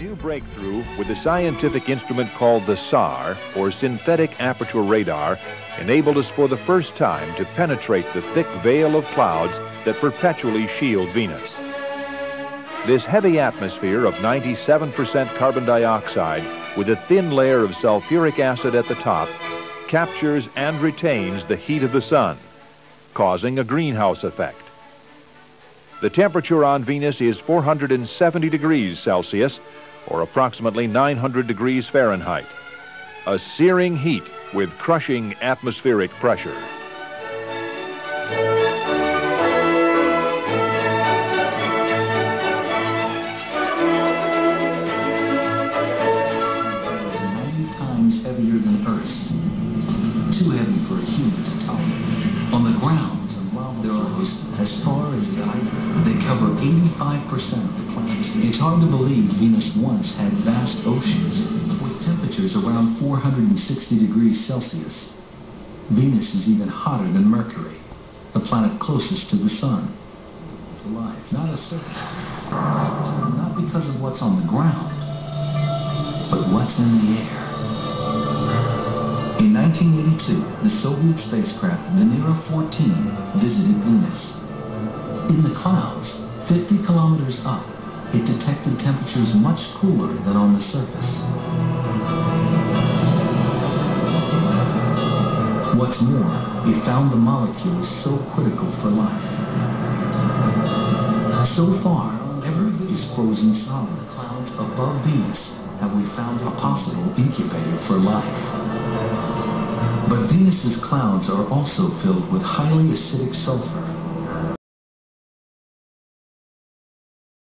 new breakthrough with a scientific instrument called the SAR, or Synthetic Aperture Radar, enabled us for the first time to penetrate the thick veil of clouds that perpetually shield Venus. This heavy atmosphere of 97% carbon dioxide with a thin layer of sulfuric acid at the top captures and retains the heat of the sun, causing a greenhouse effect. The temperature on Venus is 470 degrees Celsius, or approximately 900 degrees Fahrenheit. A searing heat with crushing atmospheric pressure. 90 times heavier than. Too heavy for a human to tolerate. On the ground, as far as the eye. They cover 85% of the planet. It's hard to believe Venus once had vast oceans with temperatures around 460 degrees Celsius. Venus is even hotter than Mercury, the planet closest to the sun. It's alive, not a surface. Not because of what's on the ground, but what's in the air. In 1982, the Soviet spacecraft Venera 14 visited Venus. In the clouds, 50 kilometers up, it detected temperatures much cooler than on the surface. What's more, it found the molecules so critical for life. So far, everything is frozen solid. Clouds above Venus have we found a possible incubator for life. But Venus's clouds are also filled with highly acidic sulfur,